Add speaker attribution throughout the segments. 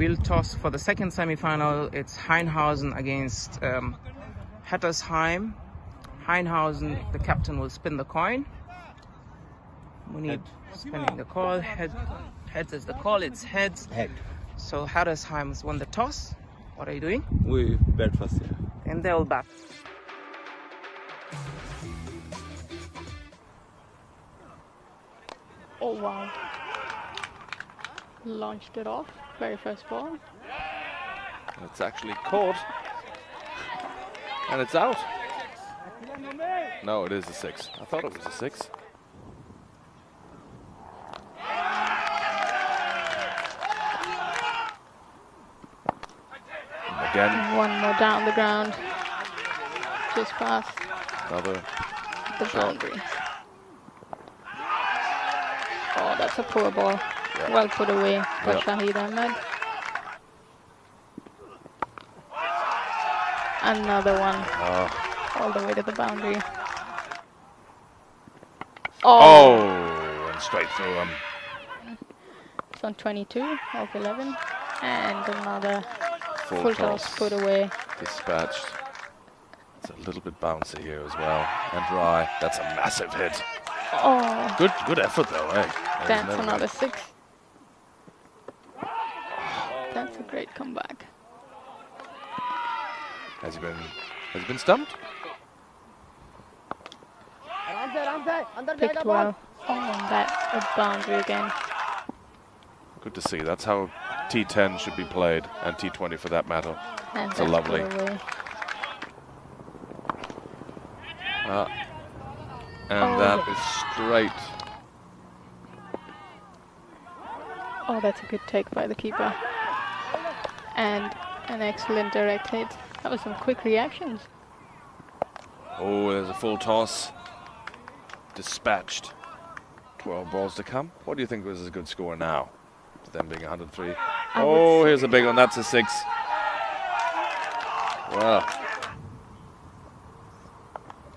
Speaker 1: We'll toss for the second semi-final. It's Hainhausen against um, Hattersheim. Hainhausen, the captain will spin the coin. We need spinning the call. Head, heads is the call. It's heads.
Speaker 2: Head.
Speaker 1: So Hattersheim has won the toss. What are you doing?
Speaker 2: We bet first. Yeah.
Speaker 1: And they'll bat.
Speaker 3: Oh wow. Launched it off. Very first ball.
Speaker 4: It's actually caught. And it's out. No, it is a six. I thought it was a six. And again,
Speaker 3: One more down the ground. Just past
Speaker 4: another.
Speaker 3: the boundary. Oh, that's a poor ball. Well put away by
Speaker 4: Yeah.
Speaker 3: Shahid Ahmed. Another one
Speaker 4: Oh,
Speaker 3: all the way to the boundary.
Speaker 4: oh, and straight through him.
Speaker 3: It's on 22 of 11. And another
Speaker 4: Full,
Speaker 3: full
Speaker 4: toss.
Speaker 3: toss put away.
Speaker 4: Dispatched. It's a little bit bouncy here as well. And dry. That's a massive hit.
Speaker 3: Oh,
Speaker 4: Good good effort though, eh?
Speaker 3: That's another six. That's a great comeback.
Speaker 4: Has he been has he been stumped?
Speaker 3: Picked well. Oh, that a boundary again.
Speaker 4: Good to see. That's how T10 should be played, and T20 for that matter.
Speaker 3: And
Speaker 4: It's a lovely- Uh, and
Speaker 3: Oh.
Speaker 4: that is straight.
Speaker 3: Oh, that's a good take by the keeper. And an excellent direct hit. That was some quick reactions.
Speaker 4: Oh, there's a full toss. Dispatched. 12 balls to come. What do you think was a good score now? Them being 103.
Speaker 3: I
Speaker 4: oh, here's a big one. That's a six. Well.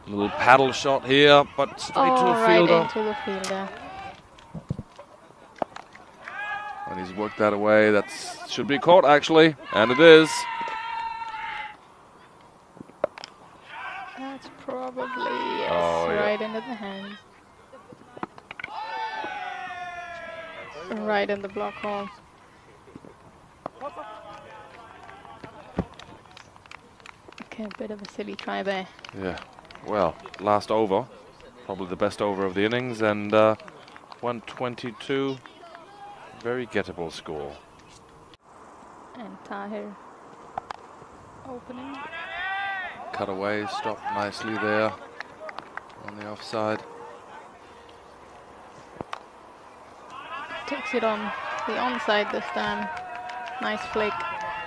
Speaker 4: Little paddle shot here, but straight
Speaker 3: oh,
Speaker 4: to the
Speaker 3: right
Speaker 4: fielder.
Speaker 3: into the fielder.
Speaker 4: And he's worked that away. That should be caught, actually. And it is.
Speaker 3: That's probably yes,
Speaker 4: Oh, yeah.
Speaker 3: right into the hands. Right in the block hole. Okay, a bit of a silly try there.
Speaker 4: Yeah. Well, last over. Probably the best over of the innings. And uh, 122. Very gettable score.
Speaker 3: And Tahir opening.
Speaker 4: Cut away, stopped nicely there on the offside.
Speaker 3: Takes it on the onside this time. Nice flick.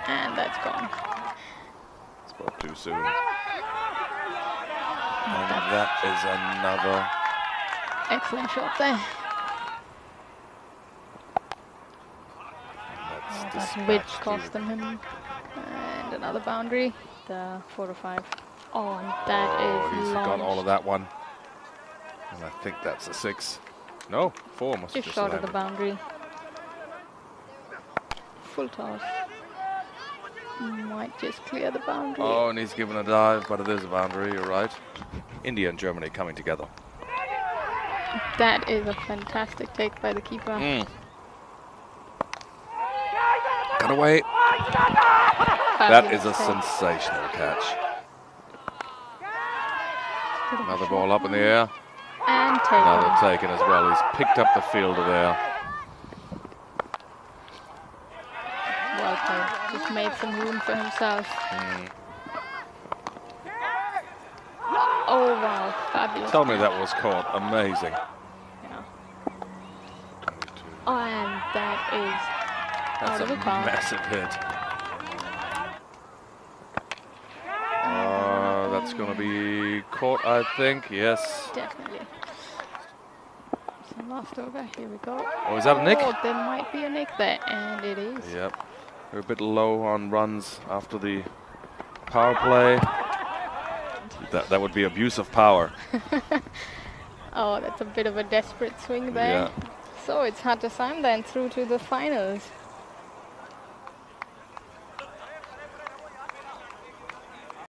Speaker 3: And that's gone.
Speaker 4: Spoke too soon. And that is another.
Speaker 3: Excellent shot there.
Speaker 4: That's
Speaker 3: that width cost them him. And another boundary. The four to five. Oh, and that
Speaker 4: oh,
Speaker 3: is
Speaker 4: he's got all of that one. And I think that's a six. No, four must have
Speaker 3: Just
Speaker 4: just
Speaker 3: short of the boundary. Full toss. Might just clear the boundary.
Speaker 4: Oh, and he's given a dive, but it is a boundary, you're right. India and Germany coming together.
Speaker 3: That is a fantastic take by the keeper.
Speaker 4: Mm. Cut away. That
Speaker 3: Fabulous
Speaker 4: is a sensational catch.
Speaker 3: Bit of a
Speaker 4: Another ball up in the air.
Speaker 3: And taken.
Speaker 4: Another taken as well. He's picked up the fielder there.
Speaker 3: Well played. Just made some room for himself.
Speaker 4: Mm.
Speaker 3: Oh wow, fabulous.
Speaker 4: Tell me that was caught. Amazing.
Speaker 3: Yeah. Oh, and that is
Speaker 4: That's a
Speaker 3: park.
Speaker 4: massive hit. Uh, that's going to be caught, I think. Yes.
Speaker 3: definitely. Some last over. Here we go.
Speaker 4: Oh, is that a nick?
Speaker 3: Oh, there might be a nick there, and it is.
Speaker 4: Yep. We're a bit low on runs after the power play. That, that would be abuse of power.
Speaker 3: Oh, that's a bit of a desperate swing there.
Speaker 4: Yeah.
Speaker 3: So it's Hattersheim then through to the finals.